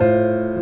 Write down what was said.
Música